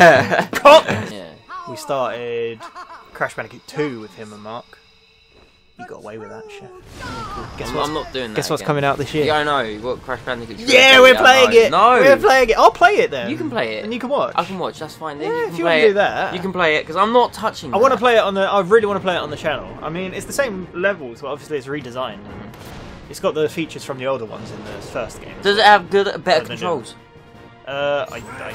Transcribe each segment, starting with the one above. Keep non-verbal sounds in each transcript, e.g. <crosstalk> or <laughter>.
<laughs> Cut! Yeah. We started Crash Bandicoot 2 with him and Mark. You got away with that shit. Guess I'm, I'm not doing that. guess what's again. coming out this year? Yeah, I know. What Crash Bandicoot? Yeah, we're playing it. No, we're playing it. I'll play it then. You can play it. and you can watch. I can watch. That's fine. Then Yeah, you if you play wanna do that. you can play it because I'm not touching. I want to play it on the. I really want to play it on the channel. I mean, it's the same levels, but obviously it's redesigned. And it's got the features from the older ones in the first game. Does it have good, better controls? Uh, I, I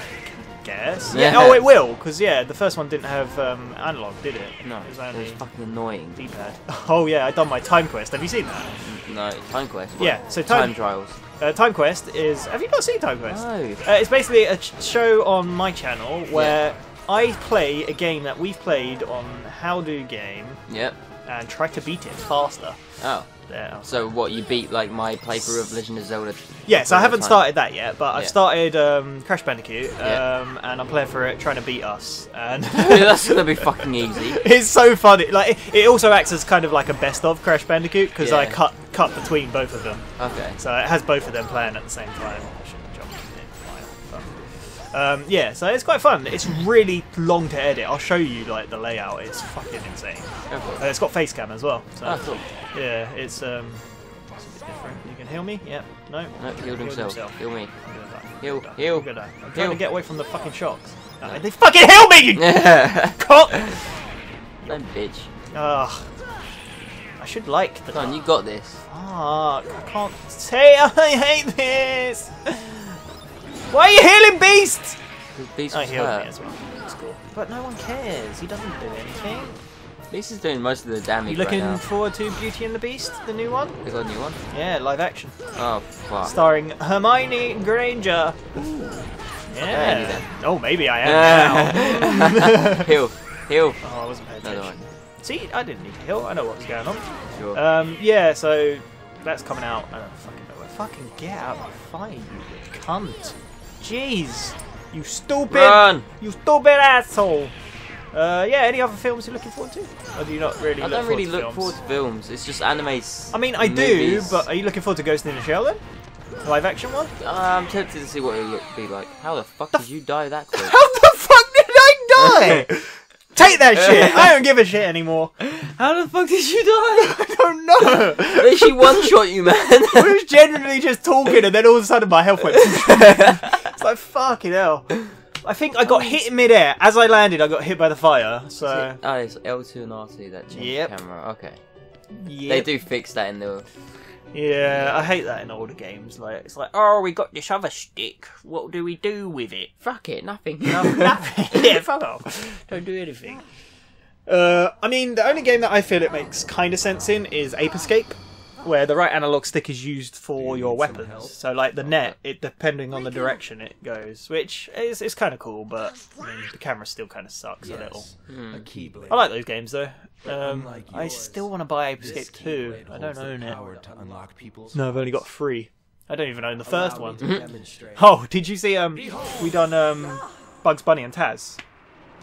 guess. Yeah. Yeah. Oh, it will, because yeah, the first one didn't have um, analog, did it? No, it was it was fucking annoying. D-pad. <laughs> Oh yeah, I done my time quest. Have you seen that? No, Time Quest. Yeah, so time, time- trials. Uh, time quest is. Have you not seen time quest? No. Uh, it's basically a ch- show on my channel where I play a game that we've played on How Do Game Yep. And try to beat it faster. Oh, There. so what? You beat like my playthrough of Legend of Zelda? Yes, I haven't time? started that yet, but I've started um, Crash Bandicoot, um, Yeah. and I'm playing for it, trying to beat us. And <laughs> That's gonna be fucking easy. <laughs> it's so funny. Like it, it also acts as kind of like a best of Crash Bandicoot because I cut cut between both of them, Okay. so it has both of them playing at the same time. Um, yeah, so it's quite fun. It's really long to edit. I'll show you like the layout. It's fucking insane. Uh, it. it's got face cam as well. So Oh, cool. yeah, it's um, it's a bit different. You can heal me. Yeah. No. No, healed himself. Heal me. I'm gonna die. Heal, I'm gonna die. heal, I'm gonna. I'm trying heal. to get away from the fucking shocks. Uh, they fucking heal me, you <laughs> cock! That bitch. Ugh. I should like the. Come on, you got this. Fuck! I can't say <laughs> I hate this. Why are you healing Beast? The beast I was healed me as well. It's cool. But no one cares. He doesn't do anything. Beast is doing most of the damage You looking right now. forward to Beauty and the Beast, the new one? They got a new one. Yeah, live action. Oh fuck. starring Hermione Granger. any Yeah. then. Oh, maybe I am now. <laughs> heal, heal. oh, I wasn't paying No, no, attention. See, I didn't need to heal. I know what was going on. Sure. Um, yeah, so that's coming out. I don't fucking know. where. Fucking get out of the fight, you cunt. Jeez, you stupid, Run! you stupid asshole. Uh, yeah, any other films you're looking forward to? Or do you not really? I don't really look films? forward to films. It's just animes. I mean, I movies. do, but are you looking forward to Ghost in the Shell then? The live action one? Uh, I'm tempted to see what it would be like. How the fuck did you die that quick? <laughs> How the fuck did I die? <laughs> Take that shit! <laughs> I don't give a shit anymore. How the fuck did you die? I don't know. They she one shot you, man. I was genuinely just talking, and then all of a sudden my health went. Like fucking hell. I think I got hit in midair as I landed. I got hit by the fire. So oh, it's L2 and R2 that change Yep. the camera. Okay. Yeah They do fix that in the. yeah. I hate that in older games. Like it's like, oh, we got this other stick. What do we do with it? Fuck it, nothing. <laughs> Nothing. <laughs> yeah, fuck off. Don't do anything. Uh, I mean, the only game that I feel it makes kind of sense in is Ape Escape, where the right analog stick is used for your weapons. So, like the net, it depending on the direction it goes, which is is kind of cool. But I mean, the camera still kind of sucks a little. Hmm. A keyblade. I like those games though. Um, Unlike I still want to buy Ape Escape 2. I don't holds own it. to No, I've only got three. I don't even own the first Allow one. me to <laughs> demonstrate. Oh, did you see? Um, we done um, Bugs Bunny and Taz.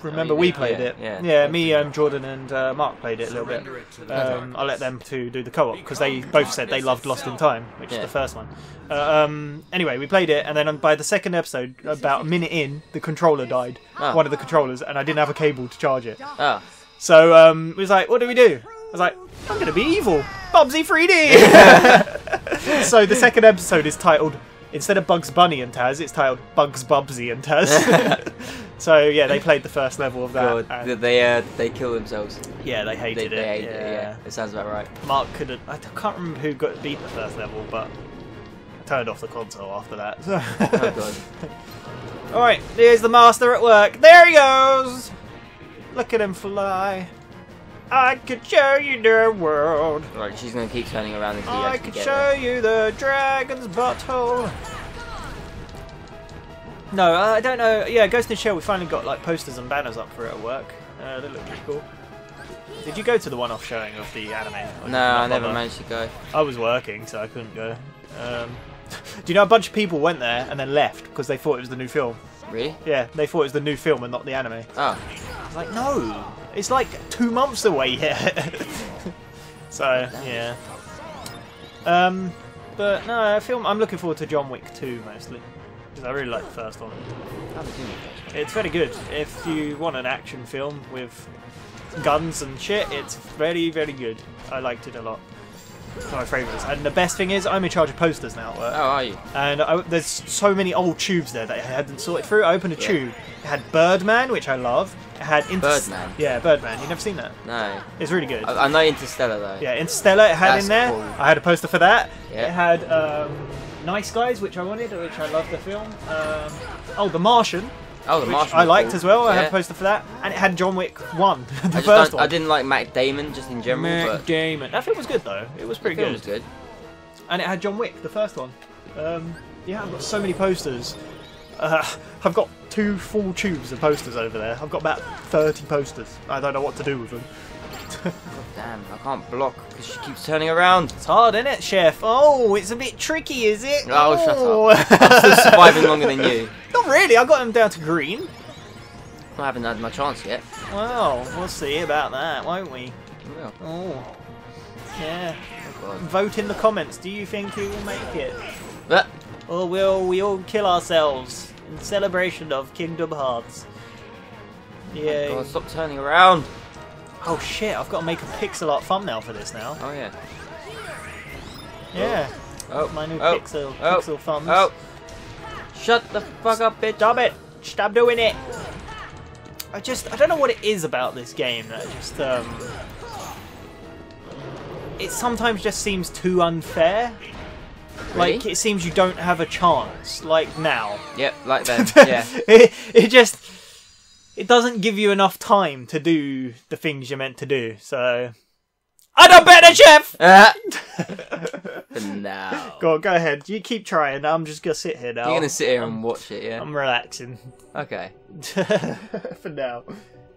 Remember Oh, we played yeah, it. yeah. me, um, Jordan, and uh, Mark played it a little bit. Surrender it to the Um, I let them to do the co-op because they both said they loved Lost in Time, which is the first one. Uh, um, anyway, we played it, and then by the second episode, about a minute in, the controller died. Oh. One of the controllers, and I didn't have a cable to charge it. Oh. So um, it was like, what do we do? I was like, I'm gonna be evil, Bubsy 3D. <laughs> so the second episode is titled instead of Bugs Bunny and Taz, it's titled Bugs Bubsy and Taz. <laughs> so yeah, they played the first level of that. God, they uh, they kill themselves. yeah, they hated they it. hate yeah. it. Yeah, it sounds about right. Mark couldn't. I can't remember who got beat the first level, but I turned off the console after that. <laughs> Oh god. <laughs> All right, here's the master at work. There he goes. Look at him fly. I could show you the world. Right, she's gonna keep turning around until you I could show there. you the dragon's butthole. No, I don't know. Yeah, Ghost in the Shell. We finally got like posters and banners up for it at work. Uh, they look pretty cool. Did you go to the one-off showing of the anime? Or did you No, I never bother? managed to go. I was working, so I couldn't go. Um, <laughs> do you know a bunch of people went there and then left because they thought it was the new film? Really? Yeah, they thought it was the new film and not the anime. Oh, I was like, no, it's like two months away yet. <laughs> so yeah. Um, but no, film. I'm looking forward to John Wick 2 mostly. 'Cause I really like the first one. How did you do that? It's very good. If you want an action film with guns and shit, it's very, very good. I liked it a lot. It's one of my favourites. And the best thing is, I'm in charge of posters now at work. Oh, are you? And I, there's so many old tubes there that I hadn't sorted through. I opened a Yeah. tube. It had Birdman, which I love. It had Inter- Birdman? Yeah, Birdman. You've never seen that? No. It's really good. I, I know Interstellar though. Yeah, Interstellar it had That's in there. cool. I had a poster for that. Yeah. It had um, Nice Guys, which I wanted, which I love the film. Um, oh, The Martian, Oh, the Martian. I liked cool. as well. I had a poster for that, and it had John Wick One, <laughs> the I, first one. I didn't like Matt Damon just in general, Matt but Damon. That film was good though. It was the pretty film good. was good. and it had John Wick, the first one. Um, yeah, I've got so many posters. Uh, I've got two full tubes of posters over there. I've got about 30 posters. I don't know what to do with them. <laughs> Damn, I can't block because she keeps turning around. It's hard, isn't it, Shef? Oh, it's a bit tricky, is it? Oh, shut up. Oh. I'm still surviving longer than you. <laughs> Not really, I got him down to green. I haven't had my chance yet. Well, we'll see about that, won't we? Well, Oh, yeah. oh Vote in the comments. Do you think he will make it? But Or will we all kill ourselves in celebration of Kingdom Hearts? Oh yeah. God, stop turning around. Oh shit, I've got to make a pixel art thumbnail for this now. Oh yeah. Yeah. Oh, My new oh, pixel oh, pixel thumbs. Oh. Shut the fuck up, bitch. Stop it! Stop doing it! I just I don't know what it is about this game that just um it sometimes just seems too unfair. Really? Like it seems you don't have a chance. Like now. Yep, like them. <laughs> Yeah. it, it just it doesn't give you enough time to do the things you're meant to do. So I don't better, Shef. Ah. For now. Go on, go ahead. You keep trying. I'm just gonna sit here now. You're gonna sit here and watch it, yeah? I'm relaxing Okay. <laughs> for now.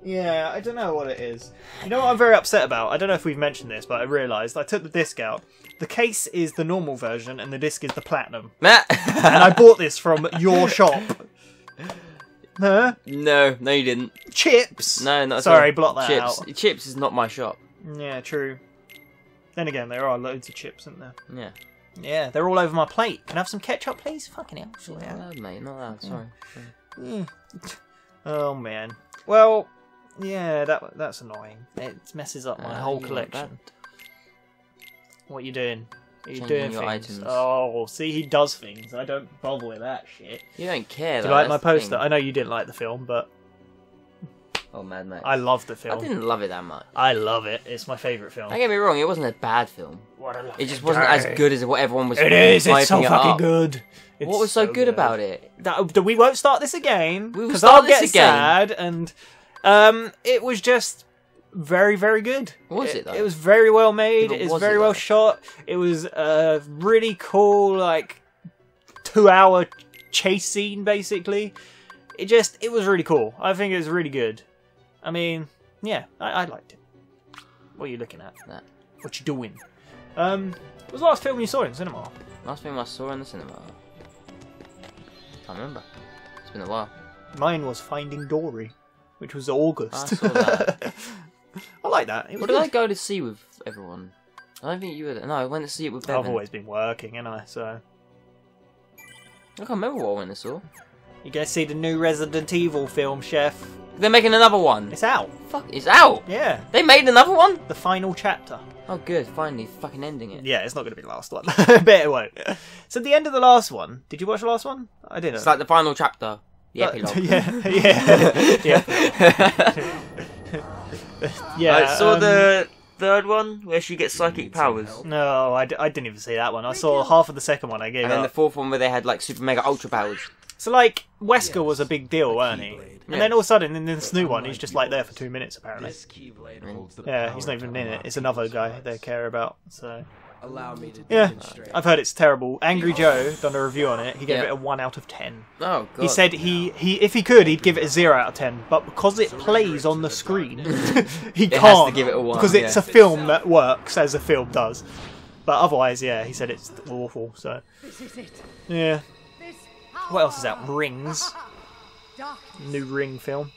Yeah, I don't know what it is. You know what I'm very upset about? I don't know if we've mentioned this, but I realised I took the disc out. The case is the normal version, and the disc is the platinum. Matt. And I bought <laughs> this from your shop. <laughs> Huh? no, no, you didn't. Chips. No, not Sorry, all. block that Chips. out. Chips is not my shop. Yeah, true. Then again, there are loads of chips, isn't there? Yeah. Yeah, they're all over my plate. Can I have some ketchup, please? Fucking hell. Not out. loud, mate. Not loud. Sorry. Mm. Oh man. Well, yeah, that that's annoying. It messes up my Uh, whole collection. What you doing? Are you Changing doing your things? items. Oh, see, he does things. I don't bother with that shit. You don't care. Do though, you like my that's the thing. poster? I know you didn't like the film, but Oh, Mad Max. I love the film. I didn't love it that much. I love it. It's my favourite film. Don't get me wrong, it wasn't a bad film. What a It just wasn't as good as what everyone was It is. It's so hyping it fucking up. good. It's What was so good about it? That, that we won't start this again We will because start I'll this get again. sad. And um, it was just very, very good. Was it, though? It was very well made. but It was very it, well shot. It was a really cool, like two-hour chase scene. Basically, it just it was really cool. I think it was really good. I mean, yeah, I, I liked it. What are you looking at? That. What you doing? Um, what was the last film you saw in cinema? Last film I saw in the cinema. Can't remember. It's been a while. Mine was Finding Dory, which was August. <laughs> I saw that. I like that. It was What did I go to see with everyone? I don't think you were there. No, I went to see it with Bevan. I've always been working, and I so I can't remember what I went and saw. you gonna see the new Resident Evil film, Shef? They're making another one. It's out. Fuck, it's out. Yeah, They made another one. the final chapter. Oh, good. Finally, fucking ending it. Yeah, it's not gonna be the last one. <laughs> I bet it won't. <laughs> So the end of the last one. Did you watch the last one? I didn't. It's like the final chapter. The But- epilogue. <laughs> yeah, yeah, yeah. Yeah. I saw um, the third one where she gets psychic powers. No, I, d- I didn't even see that one. I saw half of the second one. I gave And then up. the fourth one where they had like super mega ultra powers. So like Wesker was a big deal, weren't he? Keyblade. And then all of a sudden, in this new one, he's just like there for two minutes apparently. This keyblade holds the Yeah, power he's not even in it. It's another guy they care about. So Allow me to yeah, demonstrate. I've heard it's terrible. Angry Joe done a review on it. He gave Yeah. it a one out of ten. Oh god. He said he, he if he could he'd give it a zero out of ten, but because it plays on the screen, <laughs> he has can't to give it a one, because it's yeah. a film that works as a film does. But otherwise, yeah, he said it's awful. So This is it. yeah, This what else is out? Rings, <laughs> Darkness. new Ring film.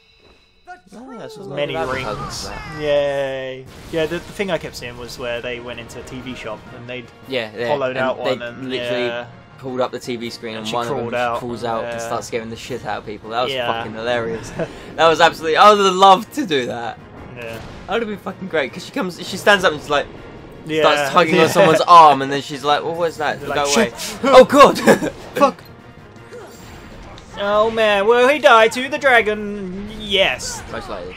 The Oh, that's true Many rings. advertised. Yay! Yeah, the, the thing I kept seeing was where they went into a TV shop and they'd Yeah, yeah. hollowed and out they one and literally yeah, pulled up the TV screen and, she one of them out. crawls out and starts scaring the shit out of people. That was Yeah. fucking hilarious. <laughs> that was absolutely. I would have loved to do that. Yeah. That would have been fucking great because she comes, she stands up and she's like, Yeah. starts tugging yeah. on <laughs> someone's arm, and then she's like, oh, "Well, was that? They're Go like, away!" Oh god! <laughs> Fuck. Oh man, will he die to the dragon? Yes. Most likely.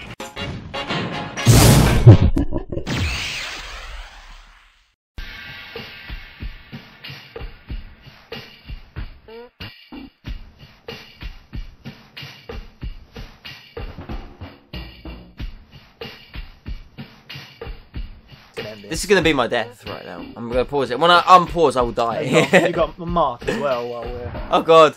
This is gonna be my death right now. I'm gonna pause it. When I unpause, I will die. you got, you <laughs> got a mark as well while we're. oh god.